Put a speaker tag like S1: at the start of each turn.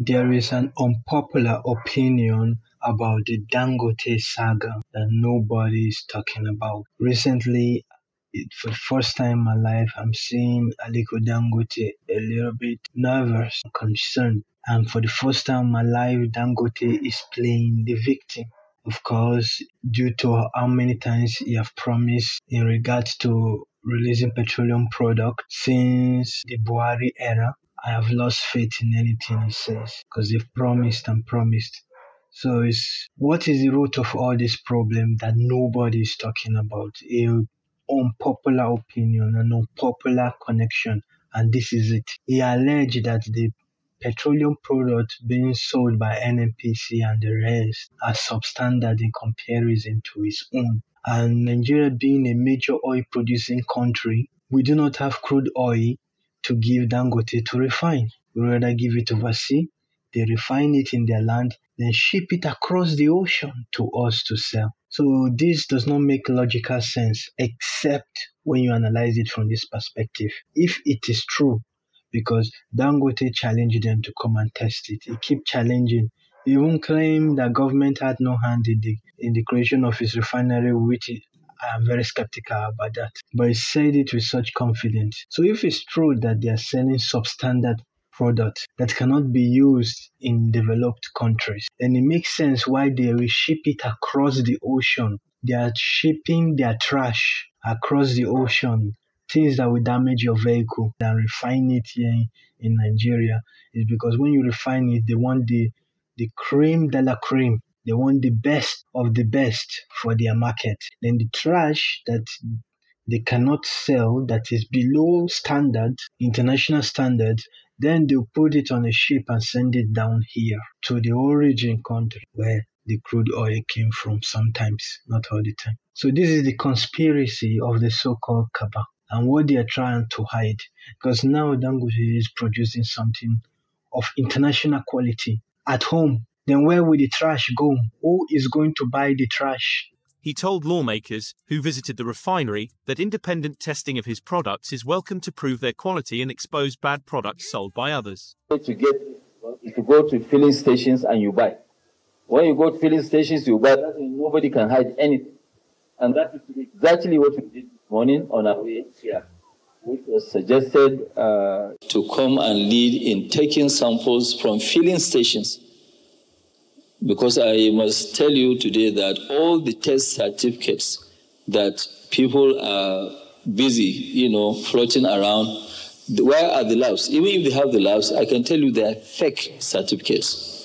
S1: There is an unpopular opinion about the Dangote saga that nobody is talking about. Recently, for the first time in my life, I'm seeing Aliko Dangote a little bit nervous, and concerned. And for the first time in my life, Dangote is playing the victim. Of course, due to how many times he have promised in regards to releasing petroleum products since the Buhari era, I have lost faith in anything he says because they've promised and promised. So it's what is the root of all this problem that nobody is talking about? A unpopular opinion, an unpopular connection, and this is it. He alleged that the petroleum products being sold by NNPC and the rest are substandard in comparison to his own. And Nigeria being a major oil producing country, we do not have crude oil to give Dangote to refine. We rather give it overseas, they refine it in their land, then ship it across the ocean to us to sell. So this does not make logical sense except when you analyze it from this perspective. If it is true, because Dangote challenged them to come and test it, he keep challenging. He even claimed that government had no hand in the in the creation of his refinery, which I'm very skeptical about that. But he said it with such confidence. So if it's true that they are selling substandard product that cannot be used in developed countries, then it makes sense why they will ship it across the ocean. They are shipping their trash across the ocean, things that will damage your vehicle, and refine it here in Nigeria. Is because when you refine it, they want the the cream de la cream. They want the best of the best for their market. Then the trash that they cannot sell that is below standard, international standard, then they'll put it on a ship and send it down here to the origin country where the crude oil came from sometimes, not all the time. So this is the conspiracy of the so-called cabal and what they are trying to hide. Because now Dangote is producing something of international quality at home. Then where will the trash go? Who is going to buy the trash?
S2: He told lawmakers who visited the refinery that independent testing of his products is welcome to prove their quality and expose bad products sold by others.
S3: To get, if you go to filling stations and you buy, when you go to filling stations, you buy. Nobody can hide anything, and that is exactly what we did this morning on our way here, which was suggested uh, to come and lead in taking samples from filling stations because I must tell you today that all the test certificates that people are busy, you know, floating around, where are the labs? Even if they have the labs, I can tell you they are fake certificates.